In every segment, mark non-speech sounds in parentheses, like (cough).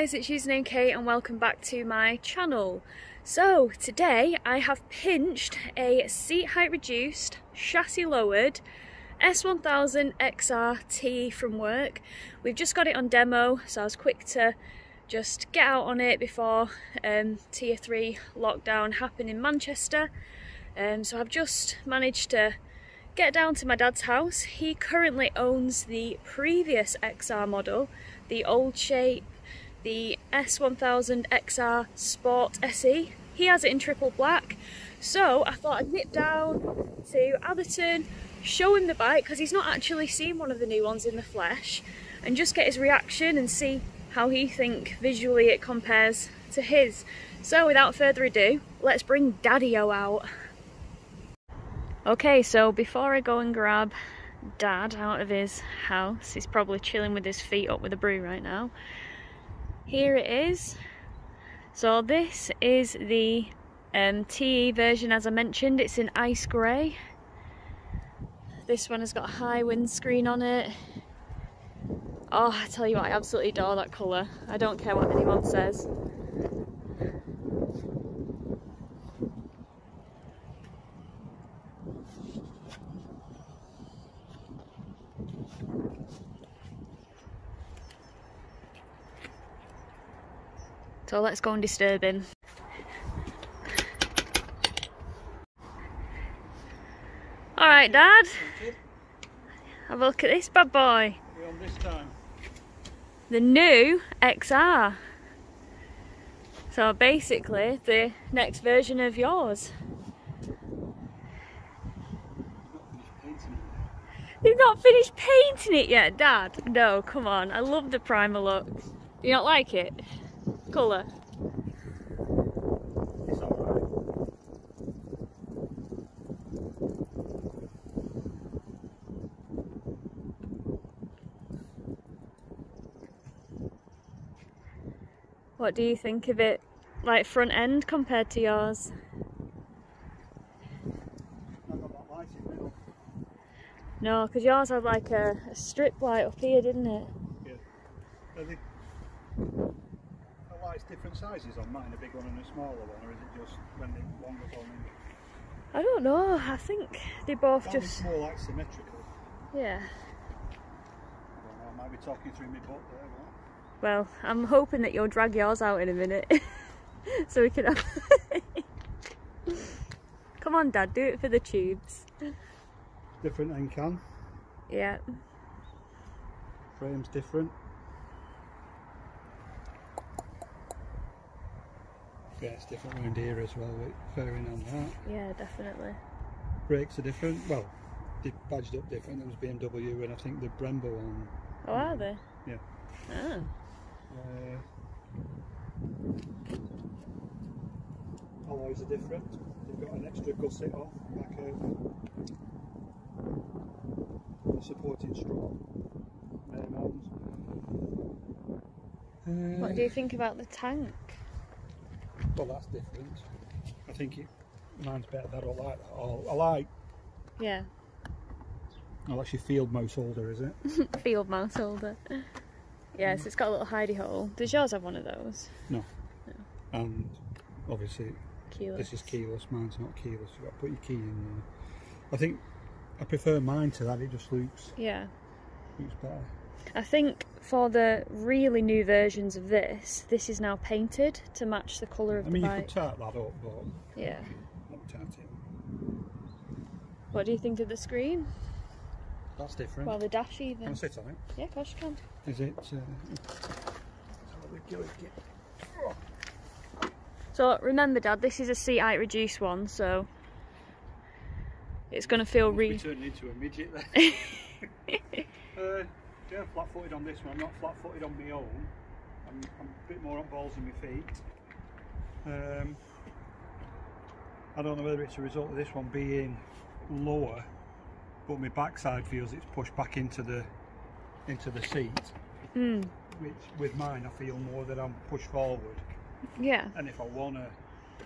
guys, it's username Kate and welcome back to my channel. So today I have pinched a seat height reduced, chassis lowered S1000 XRT from work. We've just got it on demo so I was quick to just get out on it before um, tier 3 lockdown happened in Manchester. Um, so I've just managed to get down to my dad's house. He currently owns the previous XR model, the old shape the S1000 XR Sport SE. He has it in triple black. So I thought I'd nip down to Atherton, show him the bike because he's not actually seen one of the new ones in the flesh and just get his reaction and see how he think visually it compares to his. So without further ado, let's bring Daddy-O out. Okay, so before I go and grab Dad out of his house, he's probably chilling with his feet up with a brew right now here it is. So this is the um, TE version as I mentioned. It's in ice grey. This one has got a high windscreen on it. Oh I tell you what I absolutely adore that colour. I don't care what anyone says So let's go and disturb him. Alright, Dad. Have a look at this bad boy. This the new XR. So basically, the next version of yours. They've not finished painting it yet, Dad. No, come on. I love the primer look. You Do you not like it? Colour? What do you think of it, like front end compared to yours? No, because yours had like a, a, strip light up here, didn't it? Yeah different sizes on mine, a big one and a smaller one, or is it just when the one goes on? I don't know. I think they both that just. more like symmetrical. Yeah. I, don't know, I might be talking through my butt there. Well, I'm hoping that you'll drag yours out in a minute, (laughs) so we can have. (laughs) Come on, Dad, do it for the tubes. Different end can. Yeah. Frame's different. Yeah, it's different around here as well, with fairing on that. Yeah, definitely. Brakes are different. Well, they badged up different. There was BMW and I think the Brembo on. Oh, are they? Yeah. Ah. Uh, alloys are different. They've got an extra gusset off, back a, a supporting strut. Uh, what do you think about the tank? Well, that's different. I think it, mine's better. I don't like that. I like. Yeah. Oh, that's your field mouse holder, is it? (laughs) field mouse holder. Yes, mm. it's got a little hidey hole. Does yours have one of those? No. no. And obviously, keyless. this is keyless. Mine's not keyless. You've got to put your key in there. I think I prefer mine to that. It just looks. Yeah. Looks better. I think for the really new versions of this, this is now painted to match the colour of I mean, the bike. you could tart that up, but yeah. not tart it. What do you think of the screen? That's different. Well, the dash even. Can I sit on it? Yeah, of course you can. Is it? Uh... So remember, Dad, this is a seat height reduced one, so it's going to feel re. Turning into a midget there. (laughs) (laughs) uh, yeah, flat-footed on this one. I'm not flat-footed on my own. I'm, I'm, a bit more on balls in my feet. Um, I don't know whether it's a result of this one being lower, but my backside feels it's pushed back into the into the seat. Mm. Which with mine, I feel more that I'm pushed forward. Yeah. And if I wanna,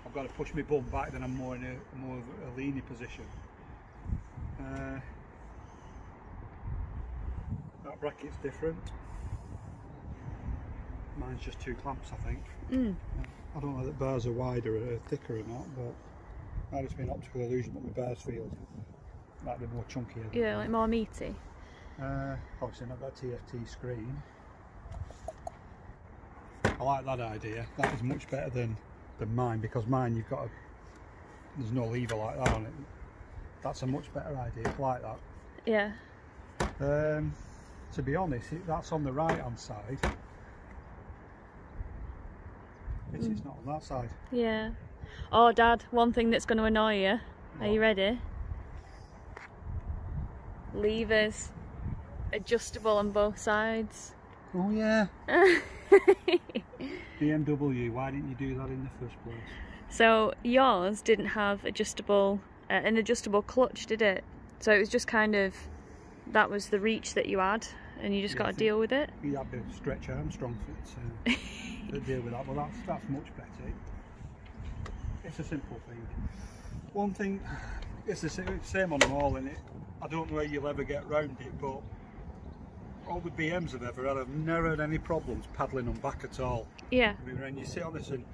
I've got to push my bum back, then I'm more in a more of a leaning position. Uh, that bracket's different. mine's just two clamps, I think. Mm. I don't know that bars are wider or thicker or not, but might just be an optical illusion, but my bars feel might be more chunky. Yeah, like more meaty. Uh, obviously not got a TFT screen. I like that idea. That is much better than, than mine because mine you've got a, there's no lever like that on it. That's a much better idea. I like that. Yeah. Um, to be honest, that's on the right hand side. It's, it's not on that side. Yeah. Oh, Dad, one thing that's going to annoy you. Are you ready? Levers. Adjustable on both sides. Oh yeah. (laughs) BMW, why didn't you do that in the first place? so yours didn't have adjustable, uh, an adjustable clutch, did it? So it was just kind of, that was the reach that you had and you just Yeah, got to deal with it. You have to stretch Armstrong to, to, to deal with that, but that's, that's much better. It's a simple thing. One thing, it's the sa- same on them all, and it, I don't know where you'll ever get round it, but all the BMs I've ever had, I've never had any problems paddling them back at all. Yeah. I mean, when you sit on this and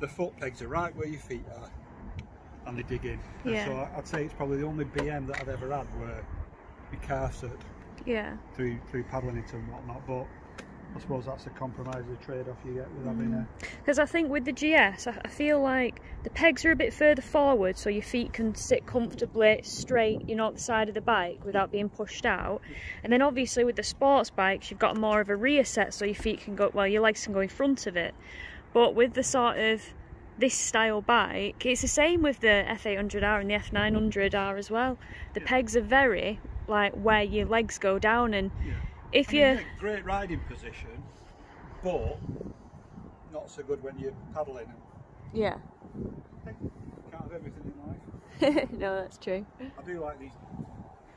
the foot pegs are right where your feet are, and they dig in. And Yeah. So I'd say it's probably the only BM that I've ever had where my car stood Yeah. through through paddling it and whatnot. But I suppose that's a compromise, a trade-off you get with having a. Mm. Because I think with the GS, I I feel like the pegs are a bit further forward so your feet can sit comfortably straight, you know, at the side of the bike without being pushed out. And then obviously with the sports bikes, you've got more of a rear set so your feet can go, well, your legs can go in front of it. But with the sort of this style bike, it's the same with the F800R and the F900R as well. The pegs are very like where your legs go down, and Yeah. if I mean, you yeah, great riding position, but not so good when you're paddling. yeah, Can't have everything in life. (laughs) no, that's true. I do like these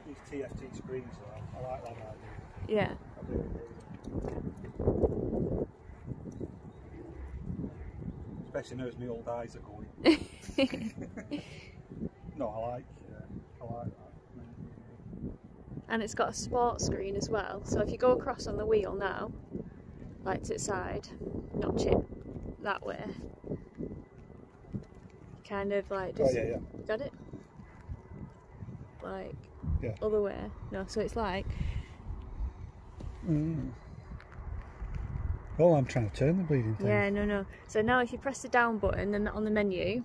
these TFT screens though. I like that idea. Yeah. I do indeed. Especially now as my old eyes are going. (laughs) (laughs) no, I like. Uh, I like that. And it's got a sport screen as well. So if you go across on the wheel now, like to the side, notch it that way, kind of like Oh just yeah, yeah. got it, like Yeah. other way. No, so it's like Mm. Oh, I'm trying to turn the bleeding thing. yeah, no, no. So now if you press the down button then on the menu,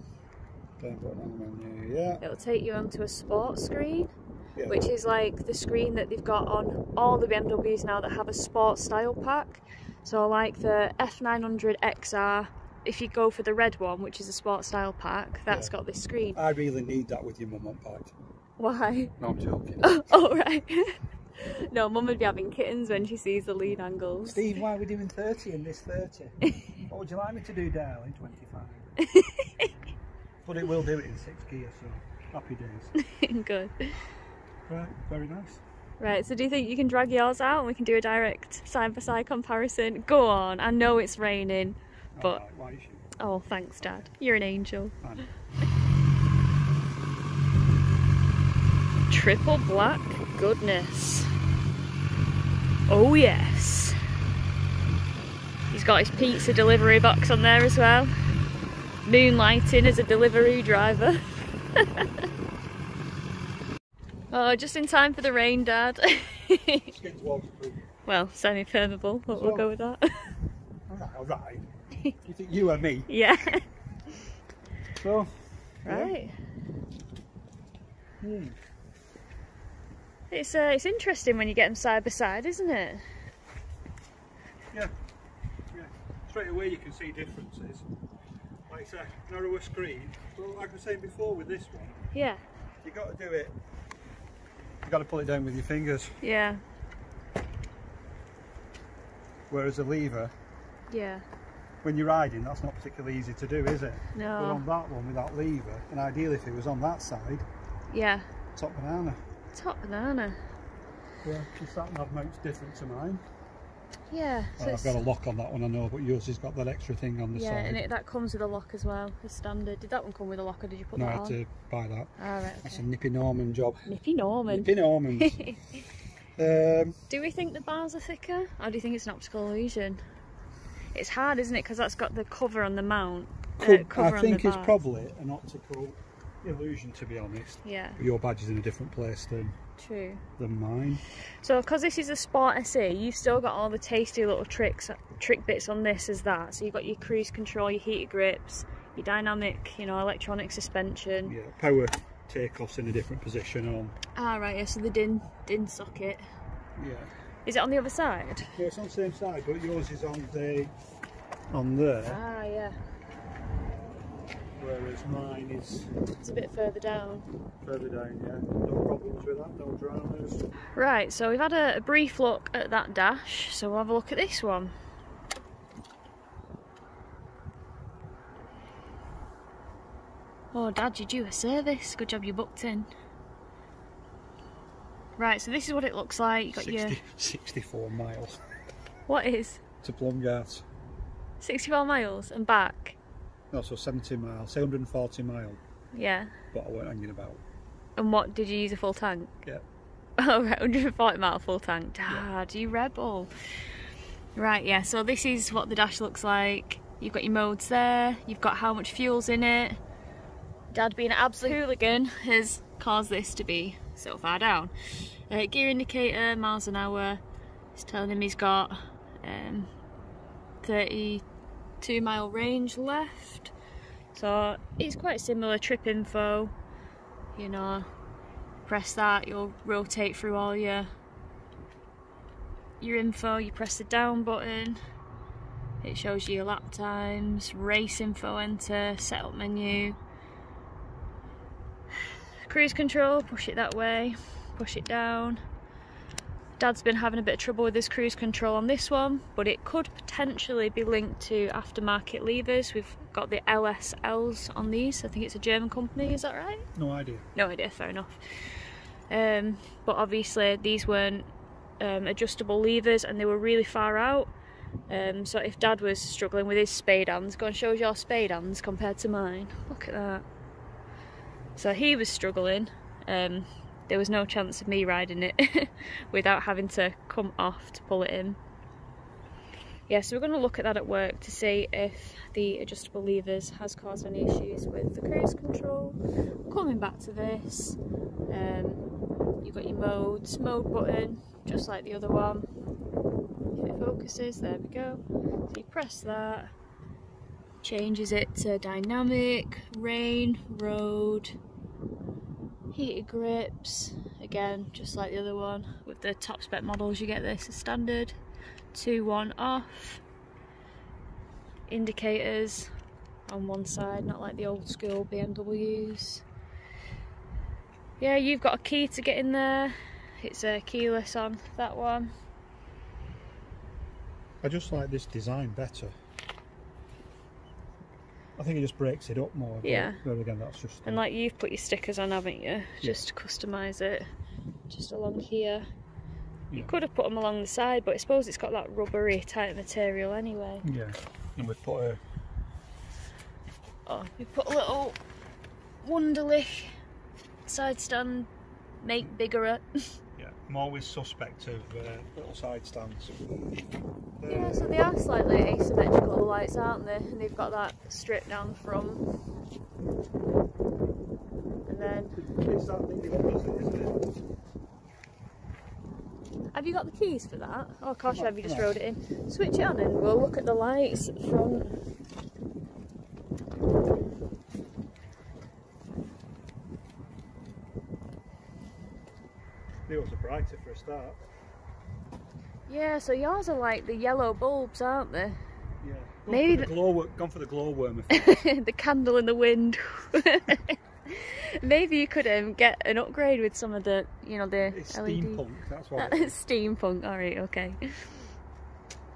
put it on the menu. Yeah. it'll take you onto a sport screen. Yeah. which is like the screen that they've got on all the BMWs now that have a sport style pack. So like the F900 XR, if you go for the red one, which is a sport style pack, that's Yeah. got this screen. I really need that with your mum on bike. Why? No, I'm joking. (laughs) oh right. (laughs) no, Mum would be having kittens when she sees the lean angles. Steve, why are we doing 30 in this 30? (laughs) what would you like me to do, darling? 25. but it will do it in six gear, so happy days. Good. Right, very nice. Right, so do you think you can drag yours out and we can do a direct side by side comparison? Go on, I know it's raining. But- why you. Oh, thanks, Dad. You're an angel. Triple black goodness. Oh yes. He's got his pizza delivery box on there as well. Moonlighting as a delivery driver. (laughs) oh, just in time for the rain, Dad. (laughs) Well, semi-permeable, but we'll go with that. (laughs) Alright, alright. (laughs) you think you and me? yeah. So, yeah. Right. Hmm. It's uh, it's interesting when you get them side by side, isn't it? Yeah. yeah. Straight away you can see differences. Like I say, narrower screen. Well, like I was saying before with this one, Yeah. you got to do it. You got to pull it down with your fingers. Yeah. Whereas a lever, Yeah. when you're riding, that's not particularly easy to do, is it? But No. on that one with that lever, and ideally if it was on that side, Yeah. top banana. Top banana. Yeah, your sat nav mounts different to mine. Yeah. So I've got a lock on that one, I know, but yours has got that extra thing on the yeah, side. Yeah, and it, that comes with a lock as well, as standard. Did that one come with a lock, or did you put no, I that had on? to buy that. Ah, right. That's a nippy Norman job. Nippy Norman. Nippy Normans. (laughs) um, Do we think the bars are thicker, or do you think it's an optical illusion? It's hard, isn't it? Because that's got the cover on the mount. uh, cover I on think the it's bar. probably an optical illusion, to be honest. Yeah, Your badge is in a different place than, true. than mine. So, because this is a Sport SE, you've still got all the tasty little tricks, trick bits on this as that. So you've got your cruise control, your heated grips, your dynamic, you know, electronic suspension. Yeah, power takeoffs in a different position on. Ah, right, yeah. So the din din socket. Yeah. Is it on the other side? Yeah, it's on the same side, but yours is on the on there, Ah, yeah. Whereas mine is It's a bit further down. further down. Yeah, no problems with that, no dramas. Right, so we've had a, a brief look at that dash, so we'll have a look at this one. Oh, Dad, you do a service. Good job you booked in. Right, so this is what it looks like. You got 60, your 64 miles what is to Plumgart. 64 miles and back. No, so 70 miles, 140 mile. Yeah. But I weren't hanging about. And what did you use a full tank? Yeah. (laughs) Oh, right, 140 mile full tank. Dad, you rebel. Right, yeah, so this is what the dash looks like. You've got your modes there, you've got how much fuel's in it. Dad being an absolute hooligan has caused this to be so far down. Uh, gear indicator, miles an hour. It's telling him he's got um, 32 mile range left. So it's quite similar trip info, you know, press that you'll rotate through all your your info. You press the down button. It shows you your lap times race info enter setup menu. (sighs) Cruise control push it that way push it down dad's been having a bit of trouble with his cruise control on this one but it could potentially be linked to aftermarket levers we've got the lsls on these i think it's a german company is that right No idea. no idea, fair enough. Um, but obviously these weren't um, adjustable levers and they were really far out. Um, so if Dad was struggling with his spade hands, go and show us your spade hands compared to mine. Look at that. So he was struggling. Um, there was no chance of me riding it (laughs) without having to come off to pull it in. Yeah, so we're going to look at that at work to see if the adjustable levers has caused any issues with the cruise control. Coming back to this, um, you've got your modes, mode button, just like the other one. If it focuses, there we go. So you press that, changes it to dynamic, rain, road, heated grips. Again, just like the other one. With the top spec models, you get this standard. 2 1 off. Indicators on one side, not like the old school BMWs. Yeah, you've got a key to get in there. It's a keyless on that one. I just like this design better. I think it just breaks it up more. but Yeah. Then again, that's just. And like you've put your stickers on, haven't you? Just to customise it. Just along here. You Yeah. could have put them along the side, but I suppose it's got that rubbery type material anyway. Yeah. And we've put a. Oh, we put a little Wunderlich side stand, make bigger. Yeah. (laughs) I'm always suspect of uh, little side stands. Yeah, so they are slightly asymmetrical, the lights, aren't they? And they've got that strip down the front. And then, It's that thing that does it, isn't it? have you got the keys for that? Oh, you have, you just rode it in. Switch it on and we'll look at the lights front. Yours are brighter for a start. Yeah, so yours are like the yellow bulbs, aren't they? Yeah. Gone Maybe for the the- glow. Gone for the glowworm effect. (laughs) the candle in the wind. (laughs) Maybe you could um, get an upgrade with some of the, you know, the it's LED. steampunk. That's what. That it is (laughs) is. steampunk, alright, okay.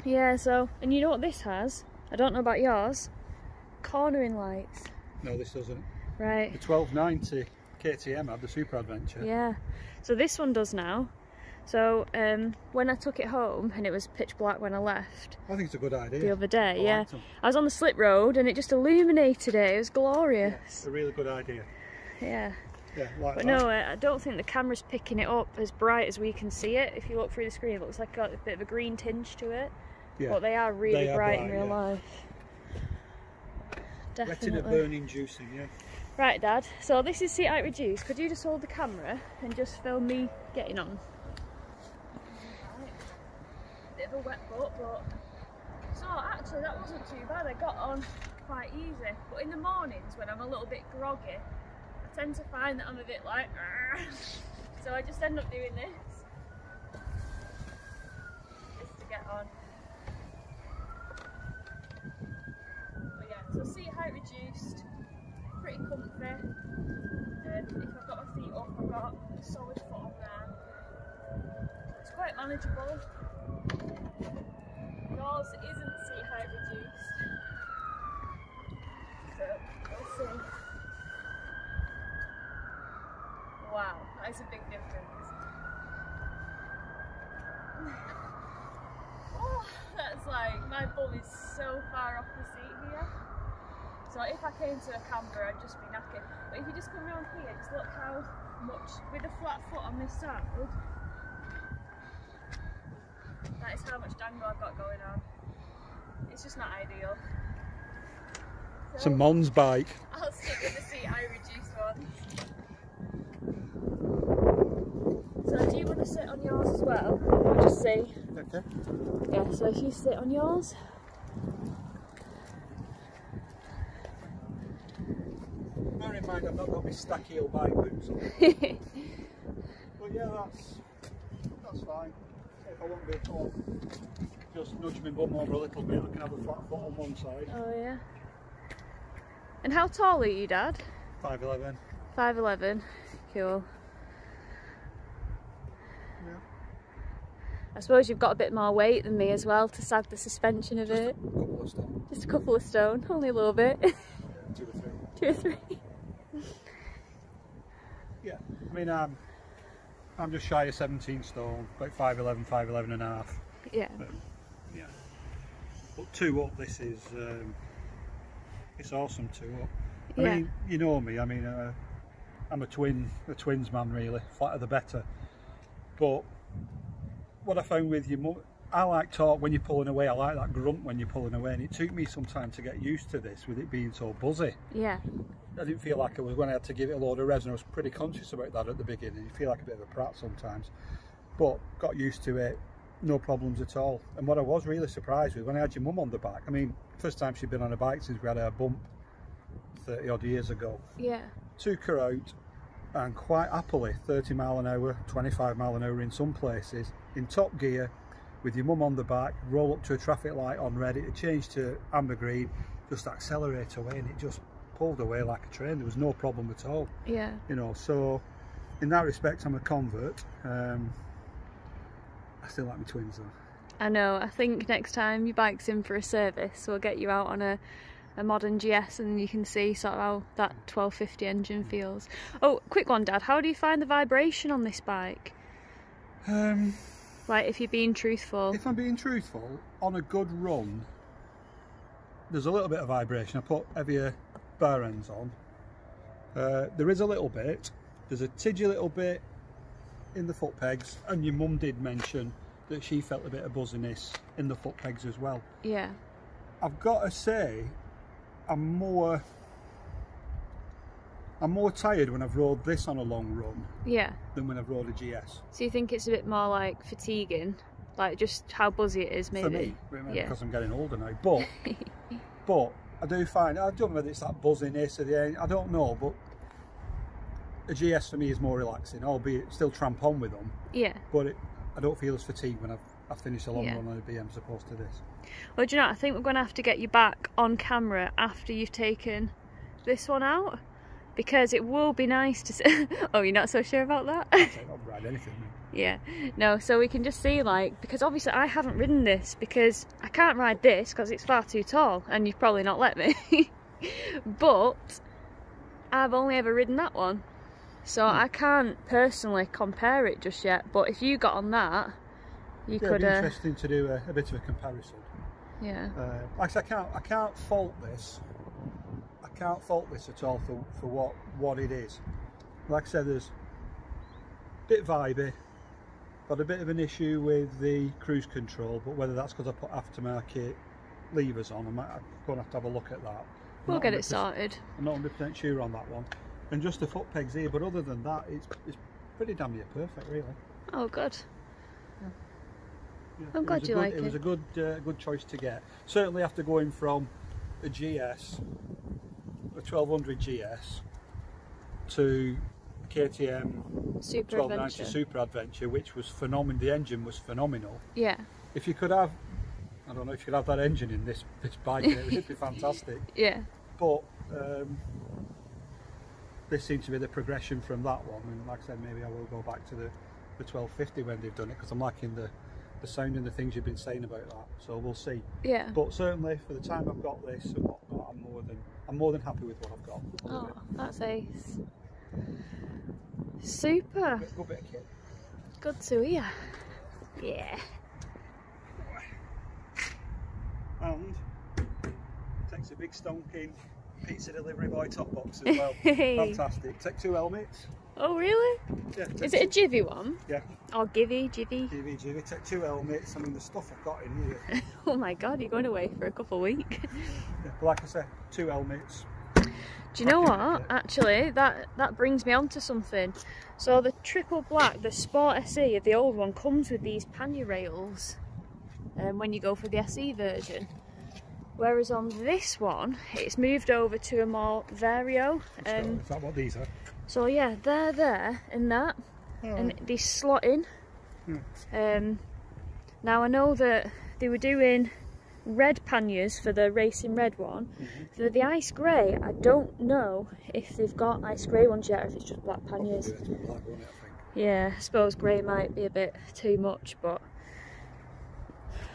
Yeah, so, and you know what this has? I don't know about yours. Cornering lights. No, this doesn't. Right, The 1290 KTM had the Super Adventure. yeah. So this one does now. So, um, when I took it home, and it was pitch black when I left I think it's a good idea. the other day, I yeah. I was on the slip road and it just illuminated it. It was glorious. It's glorious. a really good idea. Yeah. Yeah, like But that. no, I don't think the camera's picking it up as bright as we can see it. If you look through the screen, it looks like it's got a bit of a green tinge to it. Yeah. but they are really They are bright, in real yeah. life. Letting Definitely. it burning juicing, yeah. Right, Dad. So this is Seat Height Reduced. Could you just hold the camera and just film me getting on? Bit of a wet butt, but so actually that wasn't too bad. I got on quite easy. But in the mornings when I'm a little bit groggy, I tend to find that I'm a bit like, so I just end up doing this, just to get on. But yeah, so seat height reduced pretty comfy. Um, if I've got my feet up, I've got a solid foot on there. It's quite manageable. Yours isn't seat height reduced. So we'll see. Wow, that is a big difference. (laughs) Oh, that's like, my bum is so far off the seat here. So if I came to a camber, I'd just be knackered. But if you just come around here, just look how much, with a flat foot on this side, that is how much dangle I've got going on. It's just not ideal. It's a Mons bike. (laughs) I'll stick with the seat I reduced one. So do you want to sit on yours as well? We'll just see. Okay. Yeah, so if you sit on yours. I've not got my stack heel bike boots on. (laughs) But yeah, that's that's fine. If I want to be tall, just nudge my bum over a little bit, I can have a flat foot on one side. oh yeah. And how tall are you, Dad? 5'11. 5'11. Cool. Yeah. I suppose you've got a bit more weight than me as well to sag the suspension of it. A couple of stone. Just a couple of stone, only a little bit. Two or three. (laughs) Two or three. Yeah. I mean, um, I'm just shy of 17 stone, like 5'11, 5'11 and a half. Yeah. But, yeah. But two up, this is, um, it's awesome two up. I Yeah. mean, you know me, I mean, uh, I'm a twin, a twins man really, flatter the better. But what I found with you, I like torque when you're pulling away, I like that grunt when you're pulling away, and it took me some time to get used to this with it being so buzzy. Yeah. I didn't feel like I was when I had to give it a load of resin. I was pretty conscious about that at the beginning. You feel like a bit of a prat sometimes, but got used to it, no problems at all. And what I was really surprised with when I had your mum on the back. I mean, first time she'd been on a bike since we had our bump 30 odd years ago. Yeah. Took her out and quite happily 30 mile an hour, 25 mile an hour in some places, in top gear, with your mum on the back, roll up to a traffic light on red, it had changed to amber green, just accelerate away and it just pulled away like a train. There was no problem at all, Yeah. you know. So, in that respect, I'm a convert. Um, I still like my twins though. I know. I think next time your bike's in for a service, we'll get you out on a, a modern GS and you can see sort of how that 1250 engine feels. Oh, quick one, Dad. How do you find the vibration on this bike? Um, Like, if you're being truthful. if I'm being truthful, on a good run, there's a little bit of vibration. I put heavier bar ends on. Uh, there is a little bit. There's a tidgy little bit in the foot pegs, and your mum did mention that she felt a bit of buzziness in the foot pegs as well. Yeah. I've got to say, I'm more. I'm more tired when I've rode this on a long run Yeah. than when I've rode a GS. So you think it's a bit more like fatiguing? Like just how buzzy it is, maybe? For me, Yeah. because I'm getting older now. But, (laughs) but I do find I don't know whether it's that buzziness or the end. I don't know, but a GS for me is more relaxing, albeit still tramp on with them. Yeah. But it, I don't feel as fatigued when I've, I've finished a long Yeah. run on a BM as opposed to this. Well, do you know. I think we're going to have to get you back on camera after you've taken this one out. Because it will be nice to see. (laughs) oh, you're not so sure about that? I don't ride anything. (laughs) yeah. No, so we can just see, like, because obviously I haven't ridden this because I can't ride this because it's far too tall and you've probably not let me. (laughs) but I've only ever ridden that one. So Hmm. I can't personally compare it just yet. But if you got on that, you Yeah, it'd could. be Uh, interesting to do a, a bit of a comparison. yeah. Uh, like I said, I can't, I can't fault this. I can't fault this at all for, for what, what it is. Like I said, there's a bit vibey, Got a bit of an issue with the cruise control, but whether that's because I put aftermarket levers on, I might, I'm going to have to have a look at that. I'm We'll get it 100% I'm not 100% sure on that one. And just the foot pegs here, but other than that, it's, it's pretty damn near perfect, really. Oh, good. Yeah, I'm glad you good, like it. It was a good, uh, good choice to get. Certainly after going from a GS, a 1200 GS, to KTM Super 1290 adventure. Super Adventure, which was phenomenal. The engine was phenomenal. Yeah, If you could have, I don't know if you could have that engine in this this bike, it would be (laughs) fantastic. yeah, But um, this seems to be the progression from that one, and like I said, maybe I will go back to the, the 1250 when they've done it because I'm liking the the sound and the things you've been saying about that. So we'll see. yeah. But certainly for the time I've got this and whatnot, I'm more than I'm more than happy with what I've got. Oh, that's ace. Super. Good, good bit of kit. Good to hear. Yeah. And takes a big stonking pizza delivery boy top box as well. (laughs) Fantastic. Take two helmets. Oh, really? Yeah, Is it a jivvy one? Yeah, Or givvy, jivvy? GV, GV. Take two helmets. I mean, the stuff I've got in here. (laughs) Oh my god, you're going away for a couple of weeks. (laughs) Yeah, but like I said, two helmets. Do you know what? Actually, that that brings me on to something. So the triple black, the Sport SE, the old one, comes with these pannier rails um, when you go for the SE version. Whereas on this one, it's moved over to a more Vario. Um, is that what these are? So yeah, they're there and that, and they slot in. Hmm. Um, now I know that they were doing red panniers for the racing red one. For the ice grey, I don't know if they've got ice grey ones yet or if it's just black panniers. Yeah, black, I. Yeah, I suppose grey might be a bit too much, but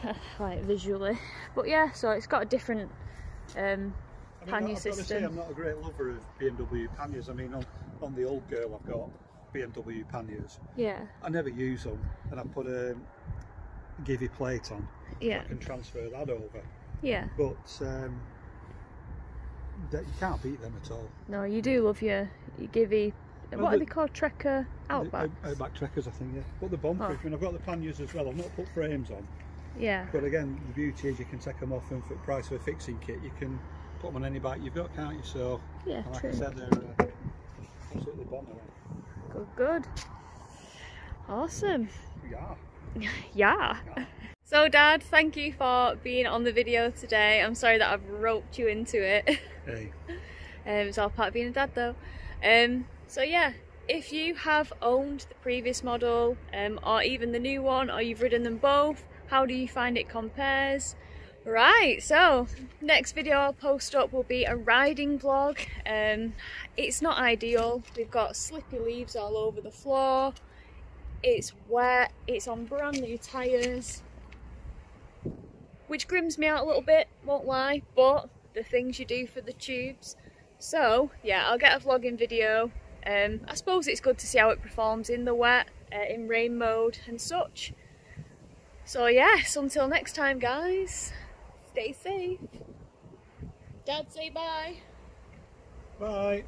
(laughs) like visually. But yeah, so it's got a different um, I mean, Pannier I've got to say, system. I'm not a great lover of BMW panniers. I mean, on, on the old girl, I've got BMW panniers. yeah, I never use them, and I put a Givi plate on. yeah, I can transfer that over. yeah. But um, that you can't beat them at all. No, you do love your, your givey. Well, What are the- they called? Trekker Outback. The- Outback Trekkers, I think, yeah. But the bomb Oh. proof, and I've got the panniers as well. I've not put frames on. Yeah, But again, the beauty is you can take them off, and for the price of a fixing kit, you can put them on any bike you've got, can't you? So, yeah, like true. I said, they're uh. Good, good. Awesome. Yeah. Yeah. (laughs) So, Dad, thank you for being on the video today. I'm sorry that I've roped you into it. (laughs) Hey. Um, it's all part of being a dad though. Um, so yeah, if you have owned the previous model um, or even the new one or you've ridden them both, how do you find it compares? Right, so next video I'll post up will be a riding vlog. Um, it's not ideal. We've got slippy leaves all over the floor. It's wet. It's on brand new tyres. Which grims me out a little bit, won't lie, but the things you do for the tubes. So yeah, I'll get a vlogging video. Um, I suppose it's good to see how it performs in the wet, uh, in rain mode and such. So yes, until next time guys, Stay safe. Dad, say bye. Bye.